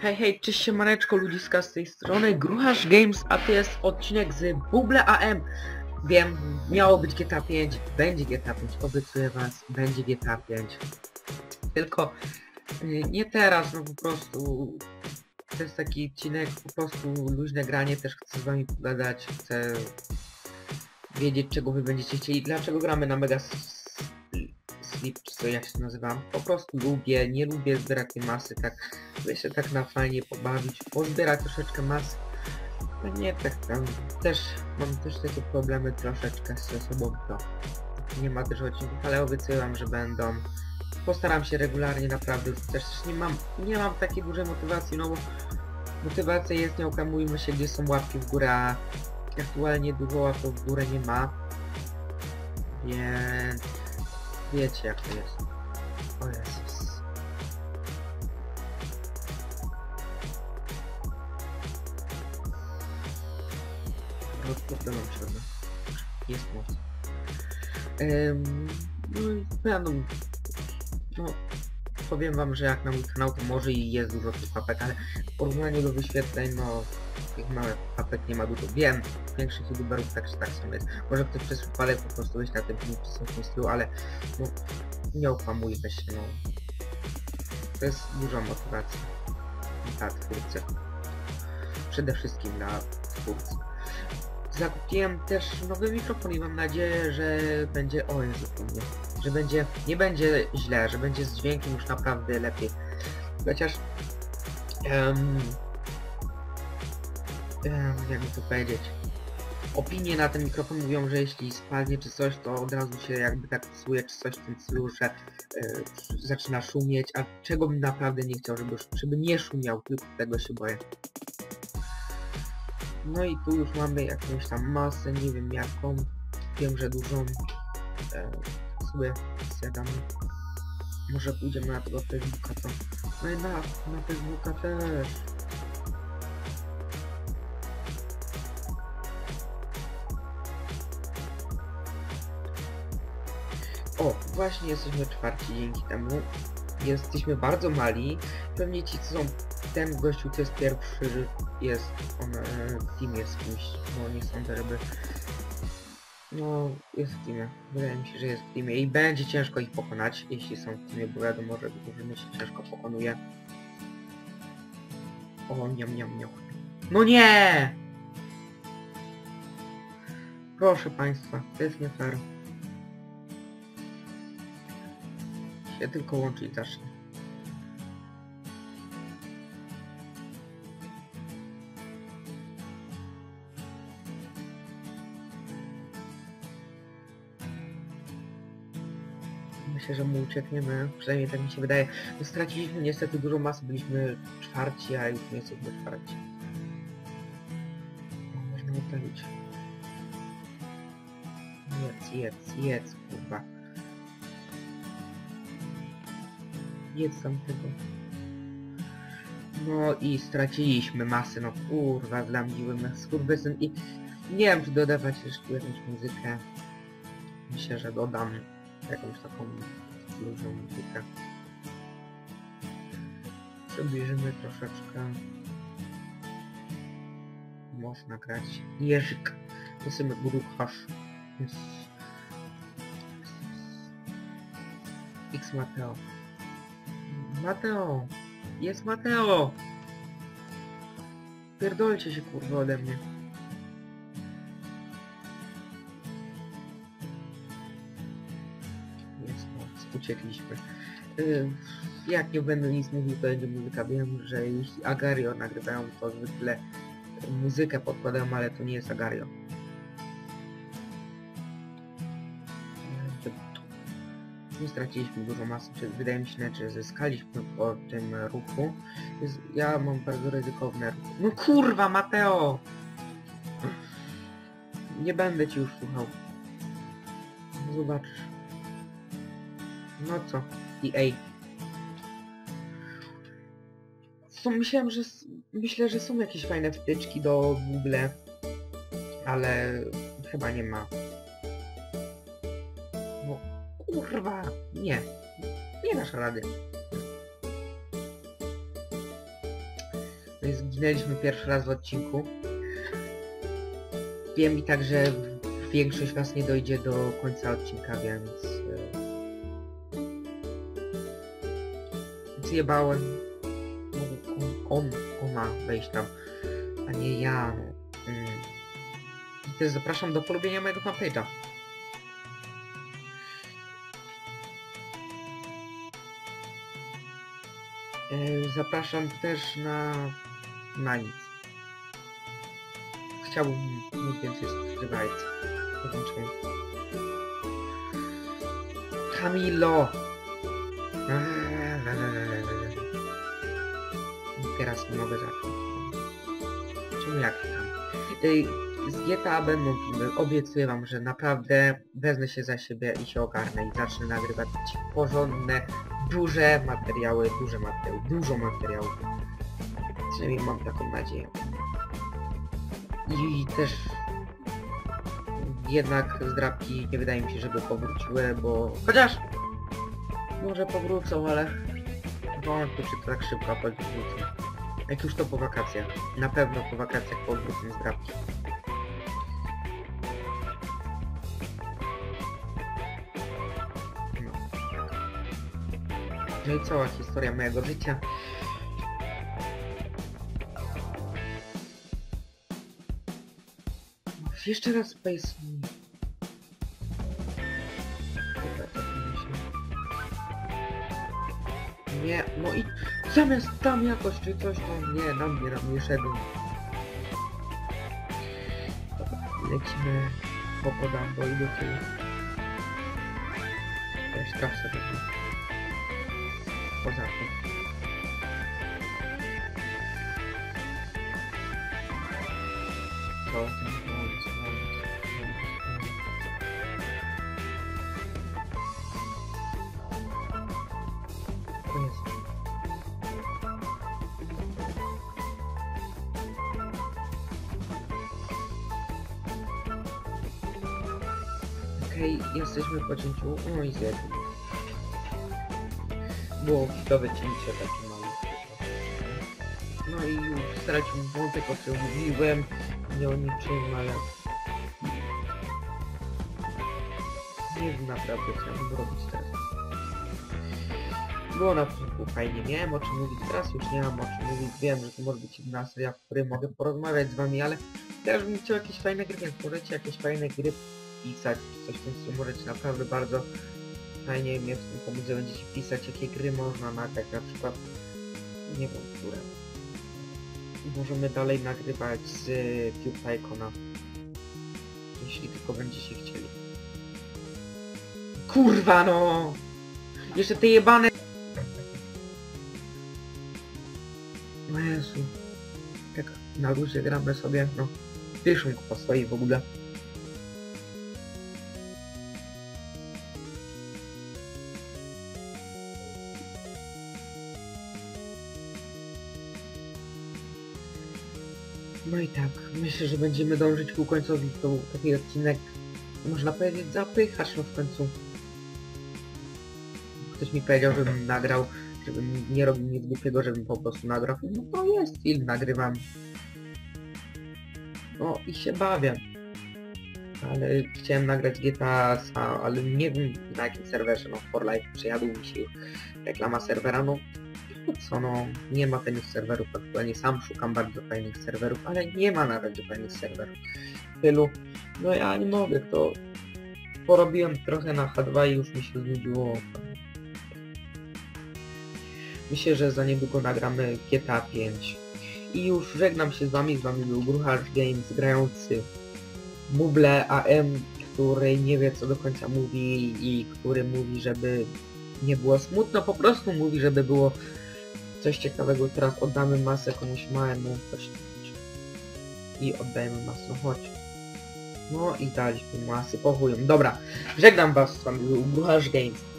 Hej, hej, cześć siemaneczko ludziska z tej strony, Gruchasz Games, a to jest odcinek z Bubble AM. Wiem, miało być GTA 5, będzie GTA 5, obiecuję was, będzie GTA 5. Tylko y, nie teraz, no po prostu to jest taki odcinek, po prostu luźne granie, też chcę z wami pogadać, chcę wiedzieć czego wy będziecie chcieli, dlaczego gramy na Mega Sleep, czy co jak się nazywa. Po prostu lubię, nie lubię zbierać masy, tak by się tak na fajnie pobawić, pozbierać troszeczkę masy. No nie tak tam, też mam też takie problemy troszeczkę ze sobą, to nie ma też odcinków, ale obiecuję że będą. Postaram się regularnie naprawdę, też nie mam, nie mam takiej dużej motywacji, no bo motywacja jest, nie okłamujmy się, gdzie są łapki w górę, a aktualnie dużo łapek w górę nie ma. Więc wiecie jak to jest. O Jezus. Rozpoczynam się. Jest moc. Ym, no i będą... No, powiem wam, że jak na mój kanał to może i jest dużo tych papek, ale w porównaniu do wyświetleń, no tych małych papek nie ma dużo. Wiem, większych youtuberów tak czy tak są jest. Może ktoś przez przypadek po prostu wyjść na tym stylu, ale no, nie okłamujmy się, no. To jest duża motywacja dla twórcy. Przede wszystkim dla twórcy. Zakupiłem też nowy mikrofon i mam nadzieję, że będzie... O Jezu. Że będzie... Nie będzie źle, że będzie z dźwiękiem już naprawdę lepiej. Chociaż... em, em, jak to powiedzieć? Opinie na ten mikrofon mówią, że jeśli spadnie czy coś, to od razu się jakby tak psuje czy coś w tym stylu, że e, zaczyna szumieć, a czego bym naprawdę nie chciał, żeby, żeby nie szumiał, tylko tego się boję. No i tu już mamy jakąś tam masę, nie wiem jaką, wiem, że dużą, e, sobie zjadamy. Może pójdziemy na tego Facebooka, to... No i na, na Facebooka też. O, właśnie jesteśmy czwarci dzięki temu. Jesteśmy bardzo mali. Pewnie ci, co są... Ten gościu, co jest pierwszy, jest... On e, w teamie z kimś. No nie sądzę, żeby... No, jest w teamie. Wydaje mi się, że jest w teamie i będzie ciężko ich pokonać, jeśli są w teamie, bo wiadomo, że drużyny się ciężko pokonuje. O, niam, niam, niam. No nie! Proszę Państwa, to jest nie fair. się tylko łączyć zacznie. Myślę, że mu uciekniemy, przynajmniej tak mi się wydaje. Straciliśmy niestety dużo masy, byliśmy czwarci, a już nie jesteśmy czwarci. No, można odpalić. Jedz, jedz, jedz, kurwa. Jedz tam tego. No i straciliśmy masę, no kurwa, zlamdziłem skurwysyn i nie wiem czy dodawać jeszcze jakąś muzykę. Myślę, że dodam jakąś taką luźną muzykę. Przybliżymy troszeczkę. Można grać. Jerzyk. To sobie gruchasz. X Mateo. Mateo! Jest Mateo! Pierdolcie się kurwa ode mnie. Uciekliśmy. Yy, jak nie będę nic mówił, to będzie muzyka. Wiem, że jeśli Agario nagrywają, to zwykle muzykę podkładają, ale to nie jest Agario. Nie straciliśmy dużo masy, czy wydaje mi się, że zyskaliśmy po tym ruchu. Ja mam bardzo ryzykowne ruchy. No kurwa, Mateo! Nie będę ci już słuchał. Zobaczysz. No co? I ej. Co, myślałem, że... Myślę, że są jakieś fajne wtyczki do Google, ale chyba nie ma. No kurwa, nie. Nie dasz rady. sobie zginęliśmy pierwszy raz w odcinku. Wiem i tak, że większość was nie dojdzie do końca odcinka, więc... Zjebałem. Mógł on, on, ona wejść tam, a nie ja. Mm. I też zapraszam do polubienia mojego fanpage'a. E, Zapraszam też na... na nic. Chciałbym mieć więcej subskrybajców. Kamilo! Teraz mogę zacząć. Czemu jak tam? Z GTA będą filmy. Obiecuję wam, że naprawdę wezmę się za siebie i się ogarnę i zacznę nagrywać porządne, duże materiały, duże materiały, dużo materiałów. Przynajmniej mam taką nadzieję. I też jednak zdrabki nie wydaje mi się, żeby powróciły, bo... Chociaż może powrócą, ale wątpię, czy to tak szybko powrócą. Jak już to po wakacjach. Na pewno po wakacjach powrócą zdrabki. No. No i cała historia mojego życia. Jeszcze raz Space Nie, no i zamiast tam jakoś czy coś, to nie, na mnie, na mnie szedł. Dobra, lecimy po podambo i do tyłu. Też traf sobie. Poza tym. Co ten błąd, Okej, jesteśmy po cięciu. No i zjadł. Było chwilowe cięcie takie małe. No i już stracił wątek, o czym mówiłem. Nie o niczym, ale... Nie wiem naprawdę, co ja mam robić teraz. Było na początku fajnie, miałem o czym mówić, teraz już nie mam o czym mówić. Wiem, że to może być jedna seria, w której mogę porozmawiać z wami, ale teraz bym chciał jakieś fajne gry, więc możecie jakieś fajne gry pisać, coś w tym stylu, możecie naprawdę bardzo fajnie mnie w tym pomóc, że będziecie pisać, jakie gry można nagrać, na przykład, nie wiem, które. Możemy dalej nagrywać z PewDiePie'kona, jeśli tylko będziecie chcieli. Kurwa no! Jeszcze te jebane... No Jezu. Tak na luzie gramy sobie, no. Piszą po swojej w ogóle. No i tak, myślę, że będziemy dążyć ku końcowi. To był taki odcinek, można powiedzieć, zapychacz no w końcu. Ktoś mi powiedział, żebym nagrał, żebym nie robił nic głupiego, żebym po prostu nagrał. No to jest film, nagrywam. No i się bawię. Ale chciałem nagrać GTA, ale nie wiem na jakim serwerze, no For Life przejadł mi się reklama serwera, no no co no, nie ma fajnych serwerów aktualnie, sam szukam bardzo fajnych serwerów, ale nie ma na razie fajnych serwerów. Tylu, no ja nie mogę, to porobiłem trochę na H2 i już mi się znudziło. Myślę, że za niedługo nagramy GTA 5. I już żegnam się z wami, z wami był Grucharz Games grający Buble AM, który nie wie co do końca mówi i który mówi, żeby nie było smutno, po prostu mówi, żeby było coś ciekawego. Teraz oddamy masę komuś małemu. Chodź. I oddajemy masę. No chodź. No i daliśmy masy po chuju. Dobra, żegnam was, z wami był Games.